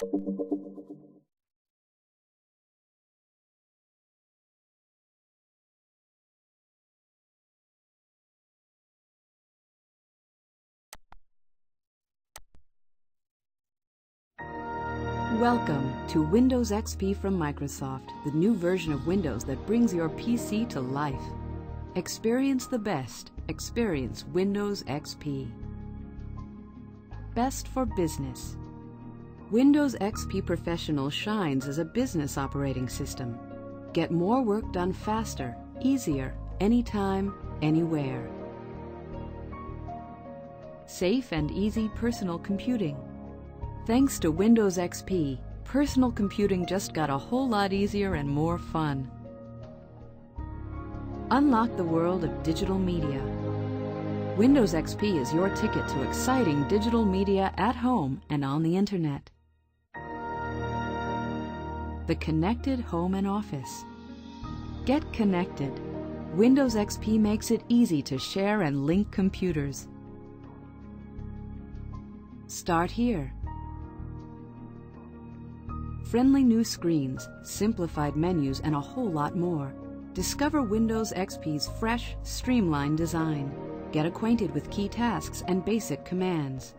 Welcome to Windows XP from Microsoft, the new version of Windows that brings your PC to life. Experience the best. Experience Windows XP. Best for business. Windows XP Professional shines as a business operating system. Get more work done faster, easier, anytime, anywhere. Safe and easy personal computing. Thanks to Windows XP, personal computing just got a whole lot easier and more fun. Unlock the world of digital media. Windows XP is your ticket to exciting digital media at home and on the internet. The Connected Home and Office. Get connected. Windows XP makes it easy to share and link computers. Start here. Friendly new screens, simplified menus, and a whole lot more. Discover Windows XP's fresh, streamlined design. Get acquainted with key tasks and basic commands.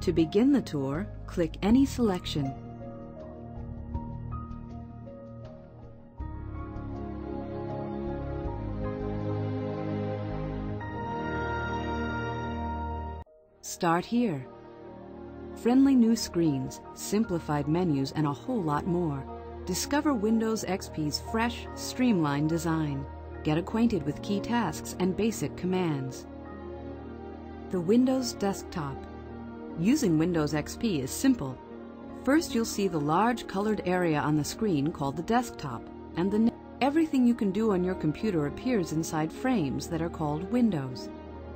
To begin the tour, click any selection. Start here. Friendly new screens, simplified menus, and a whole lot more. Discover Windows XP's fresh, streamlined design. Get acquainted with key tasks and basic commands. The Windows Desktop. Using Windows XP is simple. First you'll see the large colored area on the screen called the desktop, and the everything you can do on your computer appears inside frames that are called windows.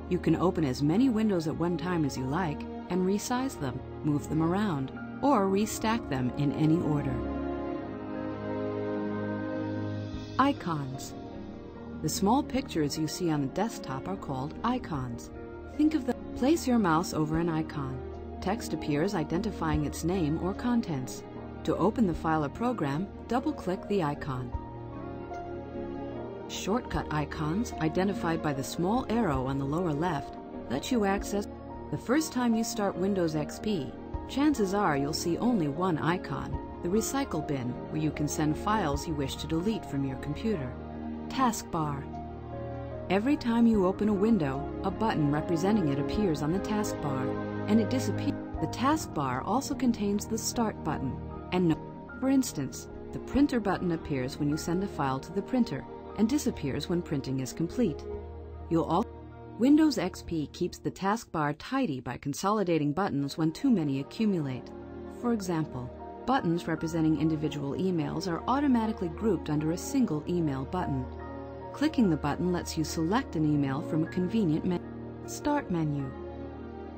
You can open as many windows at one time as you like and resize them, move them around, or restack them in any order. Icons. The small pictures you see on the desktop are called icons. Think of them. Place your mouse over an icon. Text appears identifying its name or contents. To open the file or program, double-click the icon. Shortcut icons, identified by the small arrow on the lower left, let you access the first time you start Windows XP, chances are you'll see only one icon, the recycle bin, where you can send files you wish to delete from your computer. Taskbar. Every time you open a window, a button representing it appears on the taskbar, and it disappears. The taskbar also contains the Start button, and for instance, the Printer button appears when you send a file to the printer, and disappears when printing is complete. You'll also Windows XP keeps the taskbar tidy by consolidating buttons when too many accumulate. For example, buttons representing individual emails are automatically grouped under a single email button. Clicking the button lets you select an email from a convenient menu. Start menu.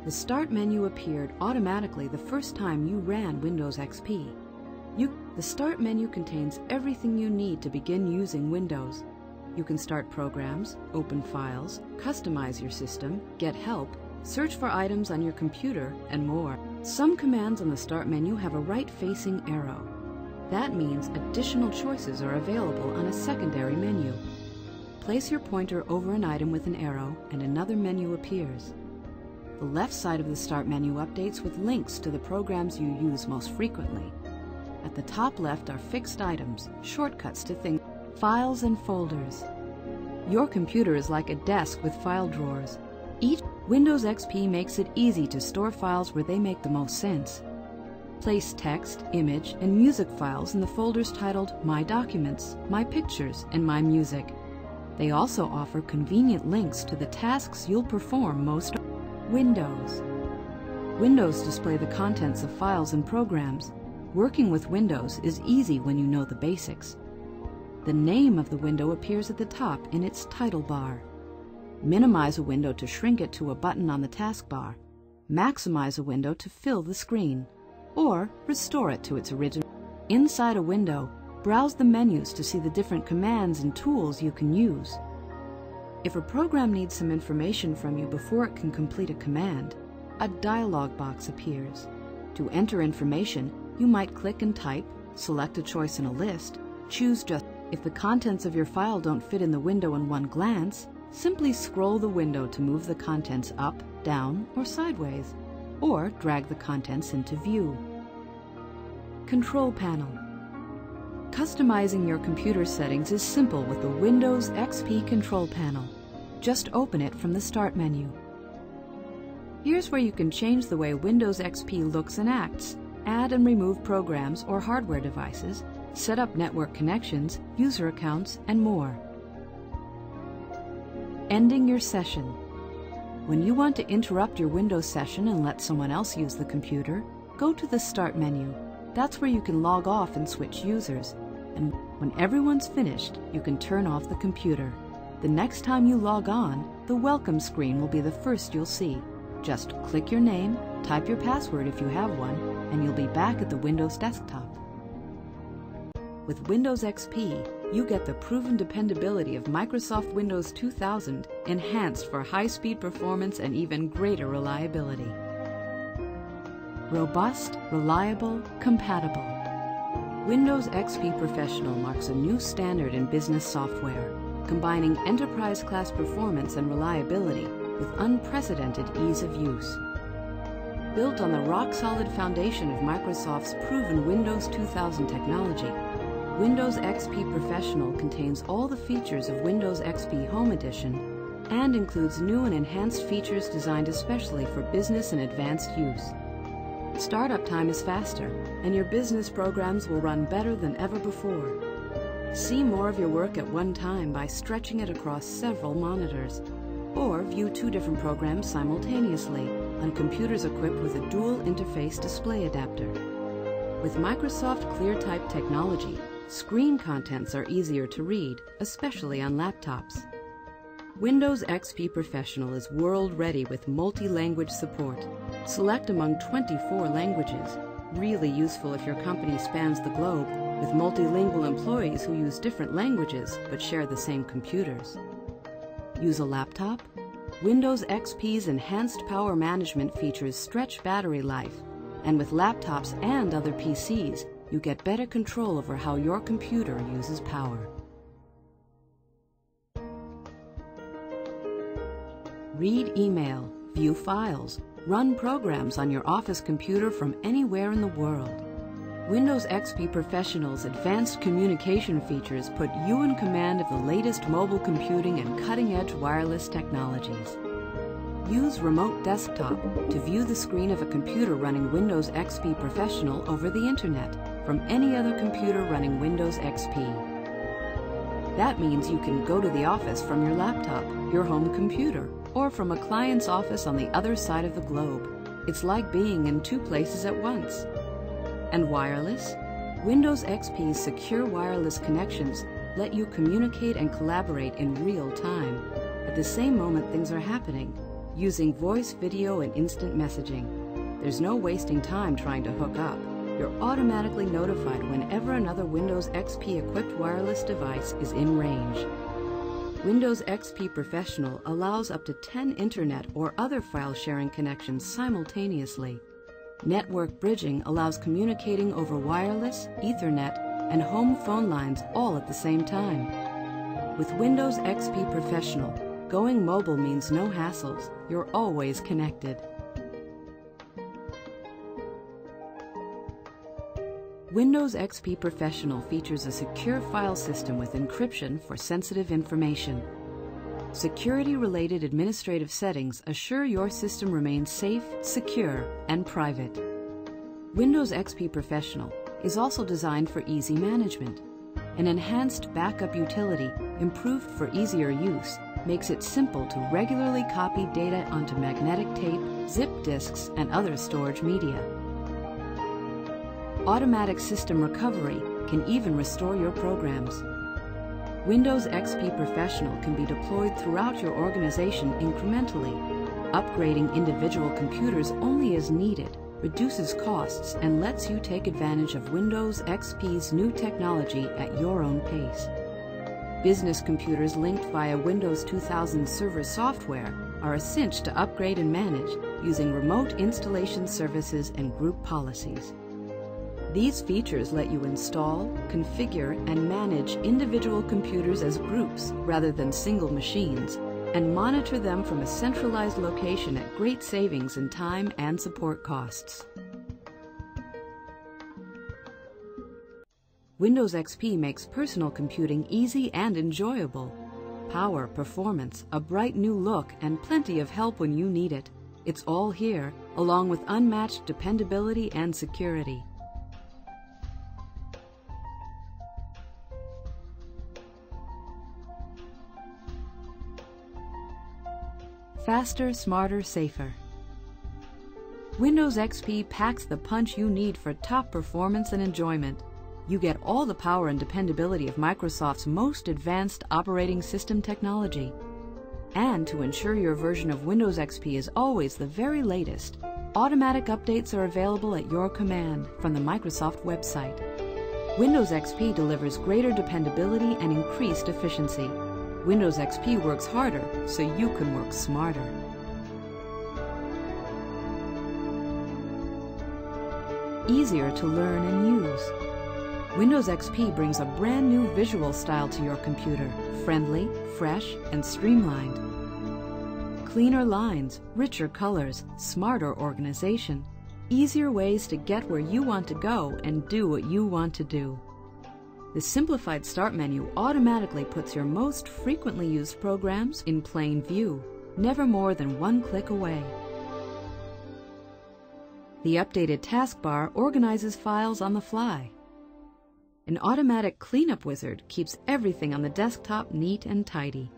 The Start menu appeared automatically the first time you ran Windows XP. You, the Start menu contains everything you need to begin using Windows. You can start programs, open files, customize your system, get help, search for items on your computer, and more. Some commands on the Start menu have a right-facing arrow. That means additional choices are available on a secondary menu. Place your pointer over an item with an arrow and another menu appears. The left side of the Start menu updates with links to the programs you use most frequently. At the top left are fixed items, shortcuts to things Files and folders. Your computer is like a desk with file drawers. Each Windows XP makes it easy to store files where they make the most sense. Place text, image, and music files in the folders titled My Documents, My Pictures, and My Music. They also offer convenient links to the tasks you'll perform most Windows. Windows display the contents of files and programs. Working with Windows is easy when you know the basics. The name of the window appears at the top in its title bar. Minimize a window to shrink it to a button on the taskbar. Maximize a window to fill the screen. Or restore it to its original. Inside a window, browse the menus to see the different commands and tools you can use. If a program needs some information from you before it can complete a command, a dialog box appears. To enter information, you might click and type, select a choice in a list, choose just if the contents of your file don't fit in the window in one glance, simply scroll the window to move the contents up, down, or sideways, or drag the contents into view. Control Panel Customizing your computer settings is simple with the Windows XP Control Panel. Just open it from the Start menu. Here's where you can change the way Windows XP looks and acts, add and remove programs or hardware devices, set up network connections, user accounts, and more. Ending your session. When you want to interrupt your Windows session and let someone else use the computer, go to the Start menu. That's where you can log off and switch users. And when everyone's finished, you can turn off the computer. The next time you log on, the welcome screen will be the first you'll see. Just click your name, type your password if you have one, and you'll be back at the Windows desktop. With Windows XP, you get the proven dependability of Microsoft Windows 2000 enhanced for high-speed performance and even greater reliability. Robust, reliable, compatible. Windows XP Professional marks a new standard in business software, combining enterprise-class performance and reliability with unprecedented ease of use. Built on the rock-solid foundation of Microsoft's proven Windows 2000 technology, Windows XP Professional contains all the features of Windows XP Home Edition and includes new and enhanced features designed especially for business and advanced use. Startup time is faster, and your business programs will run better than ever before. See more of your work at one time by stretching it across several monitors, or view two different programs simultaneously on computers equipped with a dual interface display adapter. With Microsoft ClearType technology, screen contents are easier to read, especially on laptops. Windows XP Professional is world-ready with multi-language support. Select among 24 languages, really useful if your company spans the globe with multilingual employees who use different languages but share the same computers. Use a laptop? Windows XP's enhanced power management features stretch battery life, and with laptops and other PCs, you get better control over how your computer uses power. Read email, view files, run programs on your office computer from anywhere in the world. Windows XP Professional's advanced communication features put you in command of the latest mobile computing and cutting-edge wireless technologies. Use Remote Desktop to view the screen of a computer running Windows XP Professional over the Internet from any other computer running Windows XP. That means you can go to the office from your laptop, your home computer, or from a client's office on the other side of the globe. It's like being in two places at once. And wireless? Windows XP's secure wireless connections let you communicate and collaborate in real time, at the same moment things are happening, using voice, video, and instant messaging. There's no wasting time trying to hook up. You're automatically notified whenever another Windows XP equipped wireless device is in range. Windows XP Professional allows up to 10 internet or other file sharing connections simultaneously. Network bridging allows communicating over wireless, Ethernet, and home phone lines all at the same time. With Windows XP Professional, going mobile means no hassles. You're always connected. Windows XP Professional features a secure file system with encryption for sensitive information. Security-related administrative settings assure your system remains safe, secure, and private. Windows XP Professional is also designed for easy management. An enhanced backup utility, improved for easier use, makes it simple to regularly copy data onto magnetic tape, zip disks, and other storage media. Automatic system recovery can even restore your programs. Windows XP Professional can be deployed throughout your organization incrementally. Upgrading individual computers only as needed reduces costs and lets you take advantage of Windows XP's new technology at your own pace. Business computers linked via Windows 2000 server software are a cinch to upgrade and manage, using remote installation services and group policies. These features let you install, configure, and manage individual computers as groups rather than single machines, and monitor them from a centralized location at great savings in time and support costs. Windows XP makes personal computing easy and enjoyable. Power, performance, a bright new look, and plenty of help when you need it. It's all here, along with unmatched dependability and security. Faster, smarter, safer. Windows XP packs the punch you need for top performance and enjoyment. You get all the power and dependability of Microsoft's most advanced operating system technology. And to ensure your version of Windows XP is always the very latest, automatic updates are available at your command from the Microsoft website. Windows XP delivers greater dependability and increased efficiency. Windows XP works harder so you can work smarter. Easier to learn and use. Windows XP brings a brand new visual style to your computer, friendly, fresh, and streamlined. Cleaner lines, richer colors, smarter organization, easier ways to get where you want to go and do what you want to do. The simplified Start menu automatically puts your most frequently used programs in plain view, never more than one click away. The updated taskbar organizes files on the fly. An automatic cleanup wizard keeps everything on the desktop neat and tidy.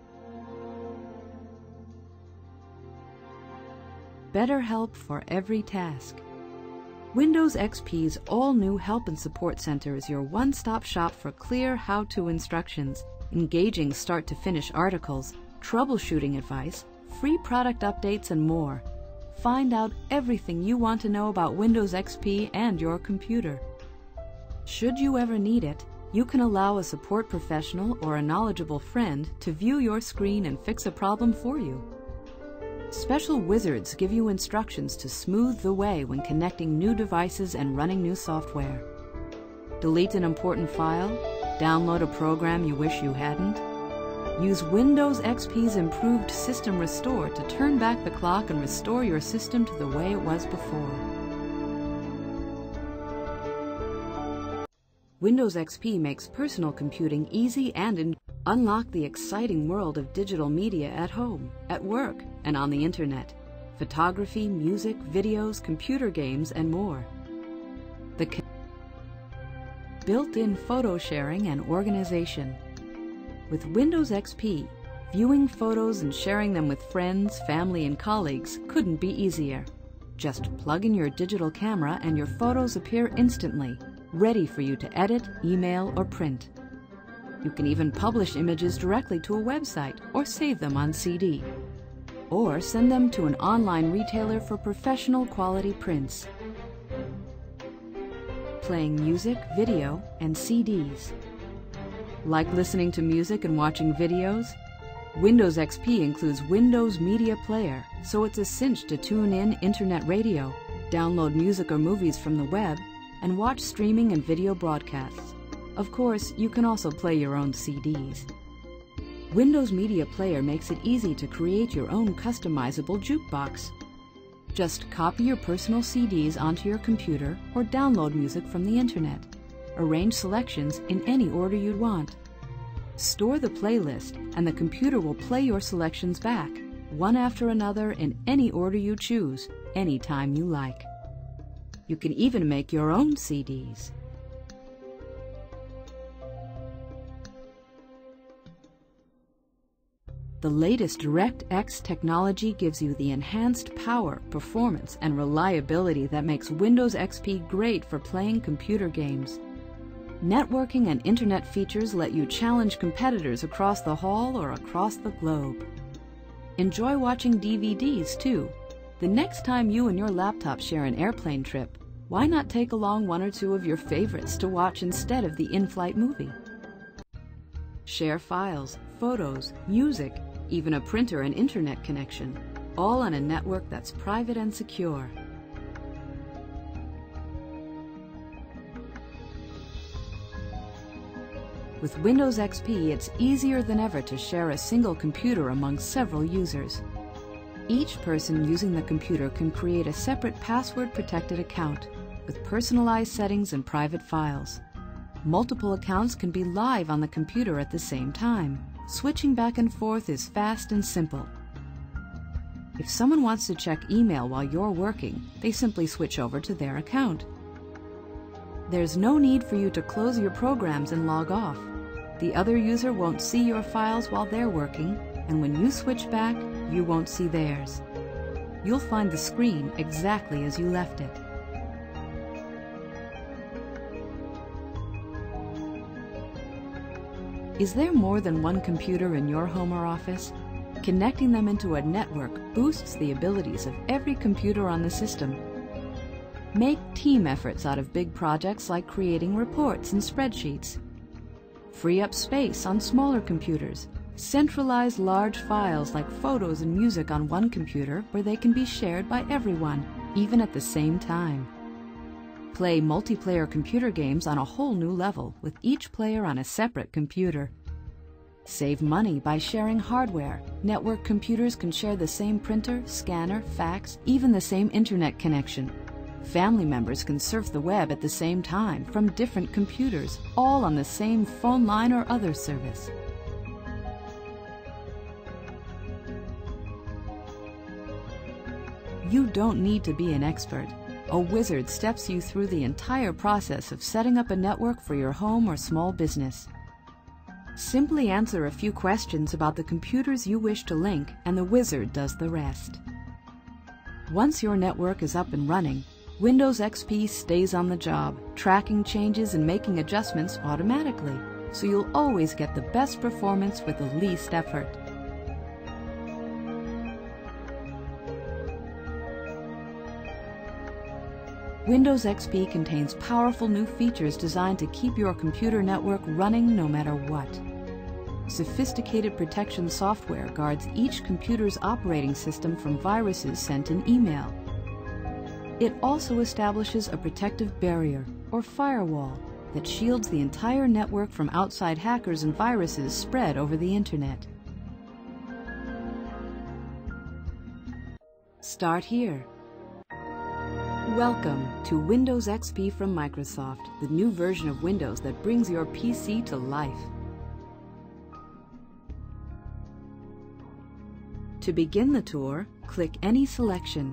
Better help for every task. Windows XP's all-new Help and Support Center is your one-stop shop for clear how-to instructions, engaging start-to-finish articles, troubleshooting advice, free product updates, and more. Find out everything you want to know about Windows XP and your computer. Should you ever need it, you can allow a support professional or a knowledgeable friend to view your screen and fix a problem for you. Special wizards give you instructions to smooth the way when connecting new devices and running new software. Delete an important file? Download a program you wish you hadn't? Use Windows XP's improved System Restore to turn back the clock and restore your system to the way it was before. Windows XP makes personal computing easy and Unlock the exciting world of digital media at home, at work, and on the internet. Photography, music, videos, computer games, and more. The built-in photo sharing and organization. With Windows XP, viewing photos and sharing them with friends, family, and colleagues couldn't be easier. Just plug in your digital camera and your photos appear instantly, ready for you to edit, email, or print. You can even publish images directly to a website or save them on CD. Or send them to an online retailer for professional quality prints. Playing music, video, and CDs. Like listening to music and watching videos? Windows XP includes Windows Media Player, so it's a cinch to tune in internet radio, download music or movies from the web, and watch streaming and video broadcasts. Of course, you can also play your own CDs. Windows Media Player makes it easy to create your own customizable jukebox. Just copy your personal CDs onto your computer or download music from the internet. Arrange selections in any order you'd want. Store the playlist and the computer will play your selections back, one after another in any order you choose, anytime you like. You can even make your own CDs. The latest DirectX technology gives you the enhanced power, performance, and reliability that makes Windows XP great for playing computer games. Networking and internet features let you challenge competitors across the hall or across the globe. Enjoy watching DVDs too. The next time you and your laptop share an airplane trip, why not take along one or two of your favorites to watch instead of the in-flight movie? Share files, photos, music, even a printer and internet connection. all on a network that's private and secure. With Windows XP, it's easier than ever to share a single computer among several users. Each person using the computer can create a separate password-protected account with personalized settings and private files. Multiple accounts can be live on the computer at the same time. Switching back and forth is fast and simple. If someone wants to check email while you're working, they simply switch over to their account. There's no need for you to close your programs and log off. The other user won't see your files while they're working, and when you switch back, you won't see theirs. You'll find the screen exactly as you left it. Is there more than one computer in your home or office? Connecting them into a network boosts the abilities of every computer on the system. Make team efforts out of big projects like creating reports and spreadsheets. Free up space on smaller computers. Centralize large files like photos and music on one computer where they can be shared by everyone, even at the same time. Play multiplayer computer games on a whole new level with each player on a separate computer. Save money by sharing hardware. Network computers can share the same printer, scanner, fax, even the same internet connection. Family members can surf the web at the same time from different computers, all on the same phone line or other service. You don't need to be an expert. A wizard steps you through the entire process of setting up a network for your home or small business. Simply answer a few questions about the computers you wish to link and the wizard does the rest. Once your network is up and running, Windows XP stays on the job, tracking changes and making adjustments automatically, so you'll always get the best performance with the least effort. Windows XP contains powerful new features designed to keep your computer network running no matter what. Sophisticated protection software guards each computer's operating system from viruses sent in email. It also establishes a protective barrier, or firewall, that shields the entire network from outside hackers and viruses spread over the Internet. Start here. Welcome to Windows XP from Microsoft, the new version of Windows that brings your PC to life. To begin the tour, click any selection